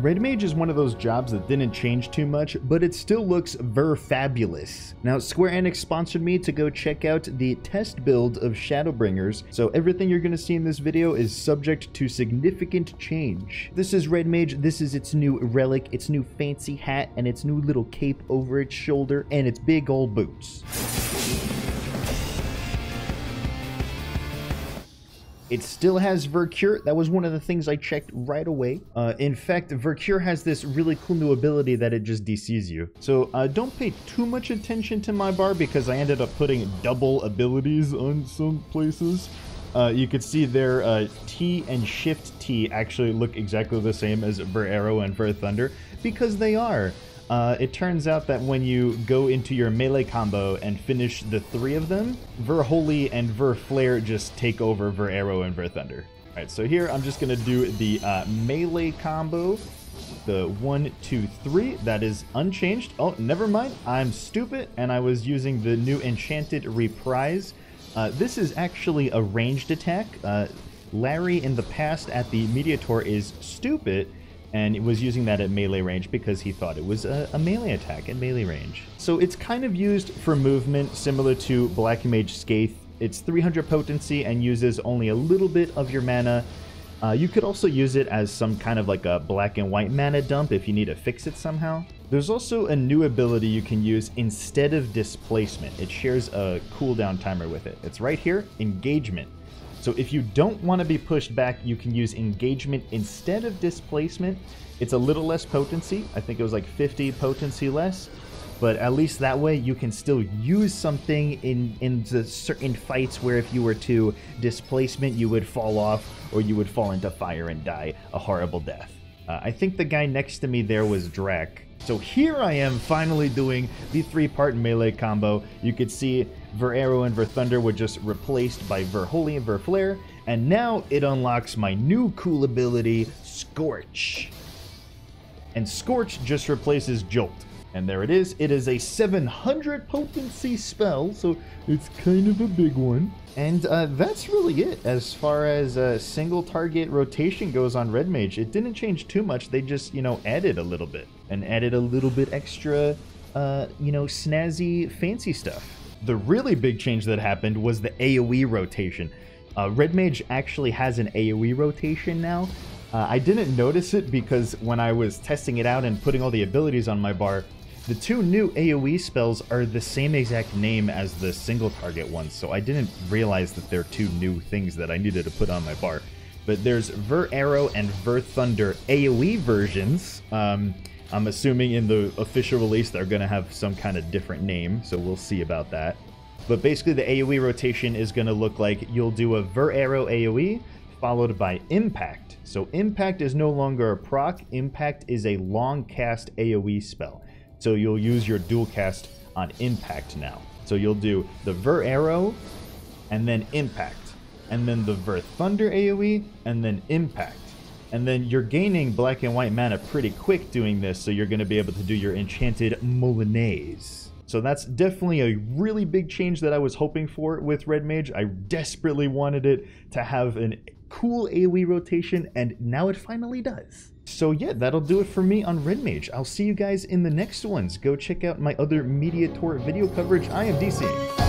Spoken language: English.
Red Mage is one of those jobs that didn't change too much, but it still looks ver fabulous. Now, Square Enix sponsored me to go check out the test build of Shadowbringers, so everything you're going to see in this video is subject to significant change. This is Red Mage, this is its new relic, its new fancy hat, and its new little cape over its shoulder, and its big old boots. It still has Vercure. That was one of the things I checked right away. Uh, in fact, Vercure has this really cool new ability that it just DCs you. So uh, don't pay too much attention to my bar because I ended up putting double abilities on some places. Uh, you could see their uh, T and Shift T actually look exactly the same as Veraero and Ver Thunder because they are. Uh, it turns out that when you go into your melee combo and finish the three of them, Ver Holy and Ver Flare just take over Veraero and Ver Thunder. Alright, so here I'm just to do the uh, melee combo. The one, two, three. That is unchanged. Oh, never mind. I'm stupid, and I was using the new Enchanted Reprise. Uh, this is actually a ranged attack. Uh, Larry in the past at the media tour is stupid, and it was using that at melee range because he thought it was a, a, melee attack at melee range. So it's kind of used for movement similar to Black Mage Scathe. It's 300 potency and uses only a little bit of your mana. Uh, you could also use it as some kind of like a black and white mana dump if you need to fix it somehow. There's also a new ability you can use instead of displacement. It shares a cooldown timer with it. It's right here, engagement. So if you don't want to be pushed back, you can use engagement instead of displacement. It's a little less potency. I think it was like 50 potency less. But at least that way you can still use something in, in the certain fights where if you were to displacement, you would fall off or you would fall into fire and die a horrible death. Uh, I think the guy next to me there was Drek. So here I am finally doing the three-part melee combo. You could see Veraero and Ver Thunder were just replaced by Ver Holy and Ver Flare, and now it unlocks my new cool ability, Scorch. And Scorch just replaces Jolt. And there it is. It is a 700 potency spell, so it's kind of a big one. And uh, that's really it as far as uh, single target rotation goes on Red Mage. It didn't change too much. They just, you know, added a little bit and added a little bit extra, uh, you know, snazzy, fancy stuff. The really big change that happened was the AoE rotation. Uh, Red Mage actually has an AoE rotation now. Uh, I didn't notice it because when I was testing it out and putting all the abilities on my bar, the two new AoE spells are the same exact name as the single target ones, so I didn't realize that they're two new things that I needed to put on my bar. But there's Veraero and Ver Thunder AoE versions. Um, I'm assuming in the official release they're going to have some kind of different name, so we'll see about that. But basically the AoE rotation is going to look like you'll do a Veraero AoE followed by Impact. So Impact is no longer a proc, Impact is a long cast AoE spell. So you'll use your dual cast on Impact now. So you'll do the Veraero and then Impact. And then the Ver Thunder AoE and then Impact. And then you're gaining black and white mana pretty quick doing this, so you're going to be able to do your enchanted Moulinet. So that's definitely a really big change that I was hoping for with Red Mage. I desperately wanted it to have an cool AoE rotation, and now it finally does. So yeah, that'll do it for me on Red Mage. I'll see you guys in the next ones. Go check out my other media tour video coverage. I am DC.